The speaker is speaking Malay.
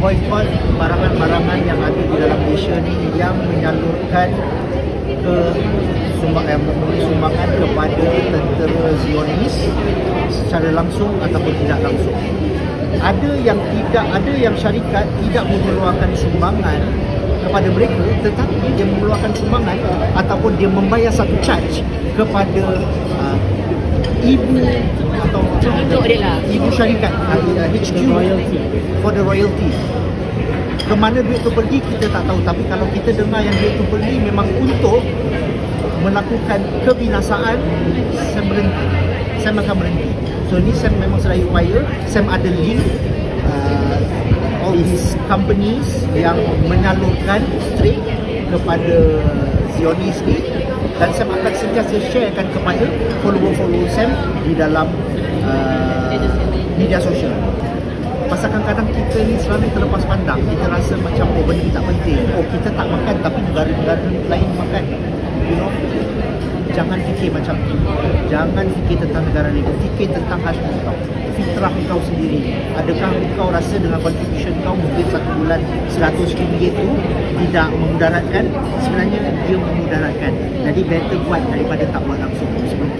memboikot barangan-barangan yang ada di dalam Malaysia ni yang menyalurkan ke sumbang yang memberi sumbangan kepada tentera Zionis secara langsung ataupun tidak langsung. Ada yang tidak ada yang syarikat tidak mengeluarkan sumbangan kepada mereka tetapi dia mengeluarkan sumbangan ataupun dia membayar satu charge kepada uh, ibu atau Untuk dia lah. ibu syarikat uh, HQ royalty. for the royalty ke mana duit tu pergi kita tak tahu. Tapi kalau kita dengar yang duit tu pergi memang untuk melakukan kebinasaan saya berhenti. Saya akan berhenti. So ni saya memang sedaya upaya saya ada link uh, all these companies yang menyalurkan straight kepada Zionis ni dan saya akan sentiasa sharekan kepada follower-follower Sam di dalam uh, media sosial Pasal kadang-kadang kita ni selalu terlepas pandang Kita rasa macam oh benda ni tak penting. Oh kita tak makan tapi negara-negara lain makan. You know? Jangan fikir macam tu. Jangan fikir tentang negara lain. Fikir tentang hati kau. Fitrah kau sendiri. Adakah kau rasa dengan contribution kau Mungkin satu bulan RM100 tu Tidak memudaratkan? Sebenarnya dia memudaratkan. Jadi better buat daripada tak buat langsung Sebelum